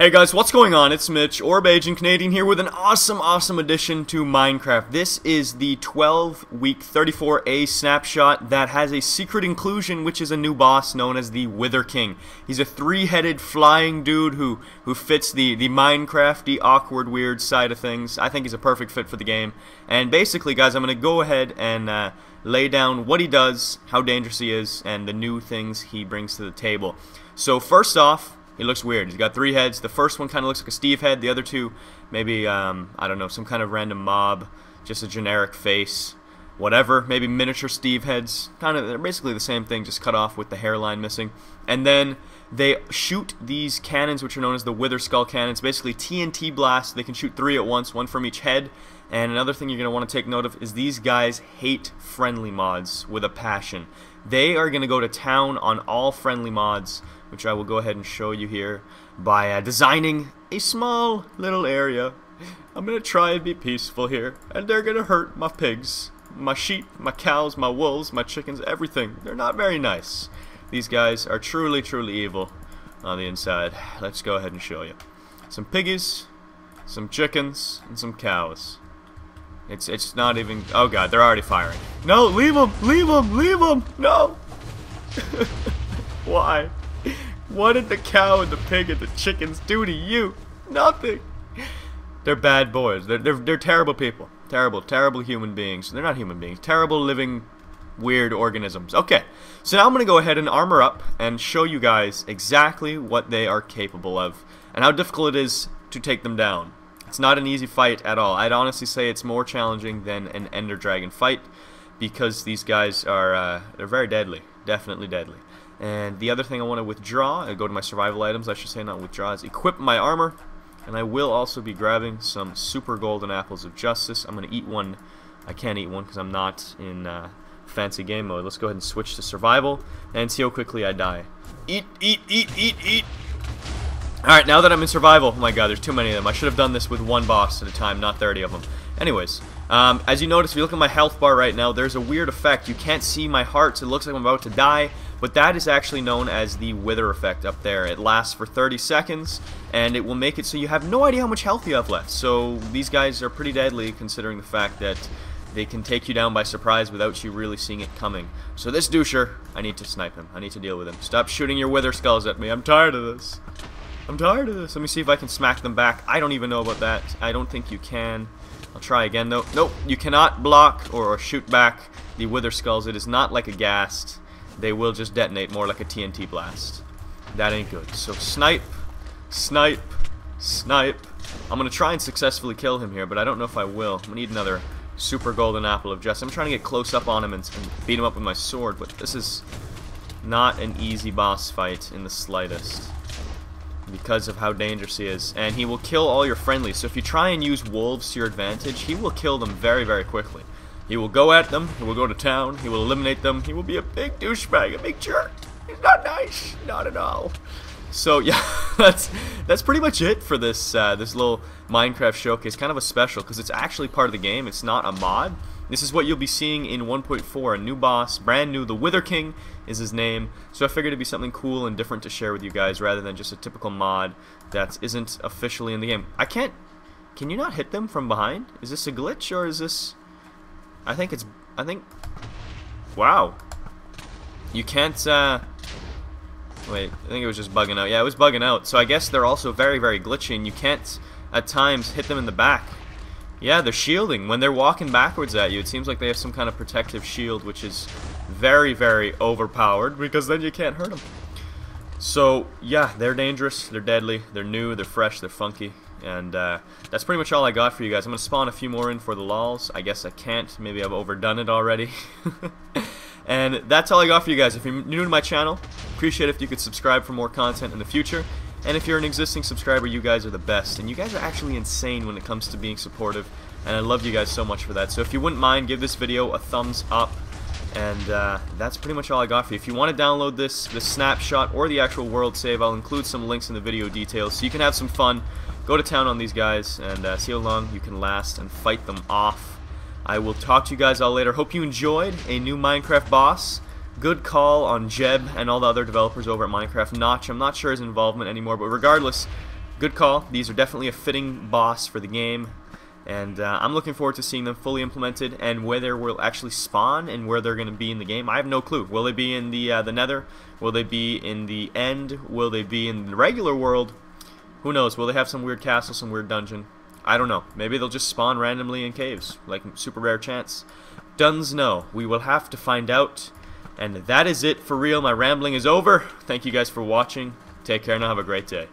Hey guys, what's going on? It's Mitch, or Bajan Canadian here with an awesome, awesome addition to Minecraft. This is the 12 week 34A snapshot that has a secret inclusion, which is a new boss known as the Wither King. He's a three-headed flying dude who, who fits the, the Minecrafty, awkward, weird side of things. I think he's a perfect fit for the game. And basically, guys, I'm going to go ahead and uh, lay down what he does, how dangerous he is, and the new things he brings to the table. So first off, he looks weird. He's got three heads. The first one kind of looks like a Steve head. The other two, maybe, um, I don't know, some kind of random mob. Just a generic face. Whatever. Maybe miniature Steve heads. Kind of, they're basically the same thing, just cut off with the hairline missing. And then they shoot these cannons, which are known as the Wither Skull cannons. Basically TNT blasts. They can shoot three at once, one from each head. And another thing you're going to want to take note of is these guys hate friendly mobs with a passion. They are going to go to town on all friendly mobs which I will go ahead and show you here by uh, designing a small little area. I'm going to try and be peaceful here, and they're going to hurt my pigs, my sheep, my cows, my wolves, my chickens, everything. They're not very nice. These guys are truly, truly evil on the inside. Let's go ahead and show you. Some piggies, some chickens, and some cows. It's it's not even... Oh god, they're already firing. No, leave them! Leave them! Leave them! No! Why? What did the cow and the pig and the chickens do to you? Nothing. They're bad boys. They're, they're, they're terrible people. Terrible, terrible human beings. They're not human beings. Terrible living weird organisms. Okay, so now I'm going to go ahead and armor up and show you guys exactly what they are capable of and how difficult it is to take them down. It's not an easy fight at all. I'd honestly say it's more challenging than an Ender Dragon fight because these guys are uh, they're very deadly, definitely deadly. And the other thing I want to withdraw, I go to my survival items, I should say, not withdraw, is equip my armor. And I will also be grabbing some super golden apples of justice. I'm going to eat one. I can't eat one because I'm not in uh, fancy game mode. Let's go ahead and switch to survival and see how quickly I die. Eat, eat, eat, eat, eat. Alright, now that I'm in survival, oh my god, there's too many of them. I should have done this with one boss at a time, not 30 of them. Anyways, um, as you notice, if you look at my health bar right now, there's a weird effect. You can't see my heart, so it looks like I'm about to die. But that is actually known as the wither effect up there. It lasts for 30 seconds, and it will make it so you have no idea how much health you have left. So these guys are pretty deadly considering the fact that they can take you down by surprise without you really seeing it coming. So this doucher, I need to snipe him. I need to deal with him. Stop shooting your wither skulls at me. I'm tired of this. I'm tired of this. Let me see if I can smack them back. I don't even know about that. I don't think you can. I'll try again though. Nope, you cannot block or, shoot back the wither skulls. It is not like a ghast they will just detonate more like a TNT blast. That ain't good. So snipe, snipe, snipe. I'm going to try and successfully kill him here, but I don't know if I will. I'm going to need another super golden apple of justice. I'm trying to get close up on him and, and beat him up with my sword, but this is not an easy boss fight in the slightest because of how dangerous he is. And he will kill all your friendlies, so if you try and use wolves to your advantage, he will kill them very, very quickly. He will go at them, he will go to town, he will eliminate them, he will be a big douchebag, a big jerk. He's not nice, not at all. So yeah, that's that's pretty much it for this uh, this little Minecraft showcase. Kind of a special because it's actually part of the game. It's not a mod. This is what you'll be seeing in 1.4. A new boss, brand new. The Wither King is his name. So I figured it'd be something cool and different to share with you guys rather than just a typical mod that isn't officially in the game. I can't. Can you not hit them from behind? Is this a glitch or is this? I think it's... I think... Wow. You can't, uh... Wait, I think it was just bugging out. Yeah, it was bugging out. So I guess they're also very, very glitchy, and you can't, at times, hit them in the back. Yeah, they're shielding. When they're walking backwards at you, it seems like they have some kind of protective shield, which is very, very overpowered, because then you can't hurt them. So, yeah, they're dangerous, they're deadly, they're new, they're fresh, they're funky. And uh, that's pretty much all I got for you guys. I'm going to spawn a few more in for the lols. I guess I can't. Maybe I've overdone it already. and that's all I got for you guys. If you're new to my channel, appreciate if you could subscribe for more content in the future. And if you're an existing subscriber, you guys are the best. And you guys are actually insane when it comes to being supportive. And I love you guys so much for that. So if you wouldn't mind, give this video a thumbs up. And uh, that's pretty much all I got for you. If you want to download this, the snapshot or the actual world save, I'll include some links in the video details so you can have some fun Go to town on these guys and uh, see how long you can last and fight them off. I will talk to you guys all later. Hope you enjoyed a new Minecraft boss. Good call on Jeb and all the other developers over at Minecraft Notch. I'm not sure his involvement anymore, but regardless, good call. These are definitely a fitting boss for the game. And uh, I'm looking forward to seeing them fully implemented and where they will actually spawn and where they're going to be in the game. I have no clue. Will they be in the uh, the Nether? Will they be in the End? Will they be in the regular world? Who knows? Will they have some weird castle, some weird dungeon? I don't know. Maybe they'll just spawn randomly in caves, like super rare chance. Duns know. We will have to find out. And that is it for real. My rambling is over. Thank you guys for watching. Take care and have a great day.